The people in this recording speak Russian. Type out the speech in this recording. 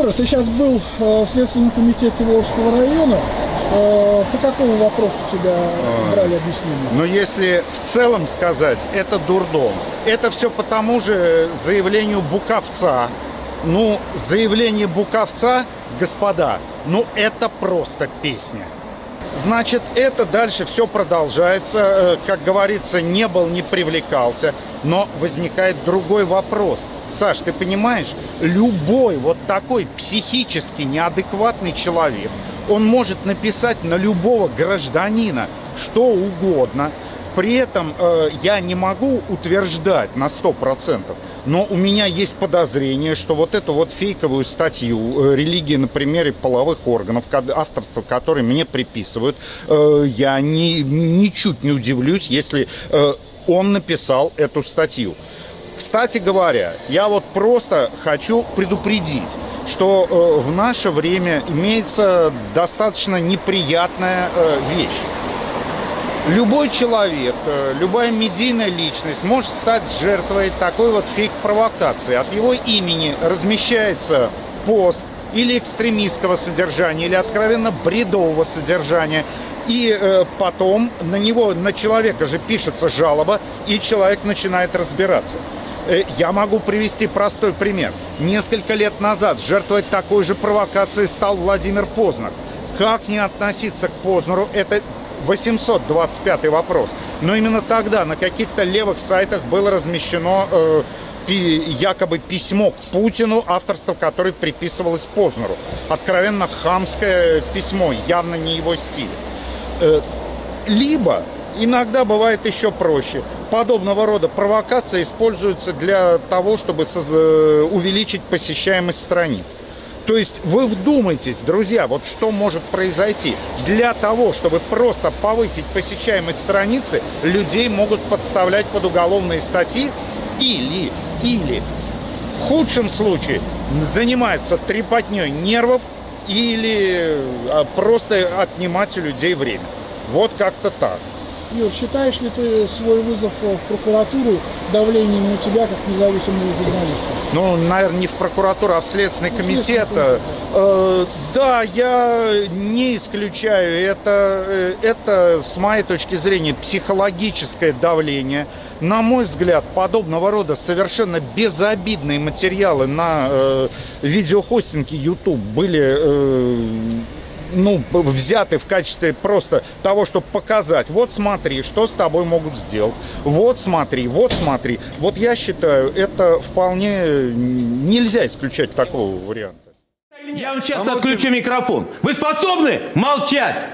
Юра, ты сейчас был э, в Следственном комитете Волжского района. Э, по какому вопросу тебя брали объяснение? Но если в целом сказать, это дурдом. Это все по тому же заявлению Буковца. Ну, заявление Буковца, господа, ну это просто песня. Значит, это дальше все продолжается. Э, Как говорится, не был, не привлекался. Но возникает другой вопрос. Саш, ты понимаешь, любой вот такой психически неадекватный человек, он может написать на любого гражданина что угодно. При этом э, я не могу утверждать на 100%, но у меня есть подозрение, что вот эту вот фейковую статью э, «Религия на примере половых органов», авторство которой мне приписывают, э, я ни, ничуть не удивлюсь, если э, он написал эту статью. Кстати говоря, я вот просто хочу предупредить, что э, в наше время имеется достаточно неприятная э, вещь. Любой человек, э, любая медийная личность может стать жертвой такой вот фейк-провокации. От его имени размещается пост или экстремистского содержания, или откровенно бредового содержания. И э, потом на него, на человека же пишется жалоба, и человек начинает разбираться. Э, Я могу привести простой пример. Несколько лет назад жертвой такой же провокации стал Владимир Познер. Как не относиться к Познеру, это 825 вопрос. Но именно тогда на каких-то левых сайтах было размещено э, пи- якобы письмо к Путину, авторство которое приписывалось Познеру. Откровенно хамское письмо, явно не его стиль. Э, либо иногда бывает еще проще. Подобного рода провокация используется для того, чтобы э, увеличить посещаемость страниц. То есть вы вдумайтесь, друзья, вот что может произойти. Для того, чтобы просто повысить посещаемость страницы, людей могут подставлять под уголовные статьи или, или в худшем случае занимается трепотней нервов или а, просто отнимать у людей время. Вот как-то так. Юр, считаешь ли ты свой вызов э, в прокуратуру давлением на тебя как независимого журналиста? Ну, наверное, не в прокуратуру, а в Следственный Ну, комитет. Следственный Э, да, я не исключаю. Это, э, это, с моей точки зрения, психологическое давление. На мой взгляд, подобного рода совершенно безобидные материалы на э, видеохостинге YouTube были э, ну, взяты в качестве просто того, чтобы показать, вот смотри, что с тобой могут сделать, вот смотри, вот смотри. Вот я считаю, это вполне нельзя исключать такого варианта. Я вам сейчас отключу микрофон. Вы способны молчать?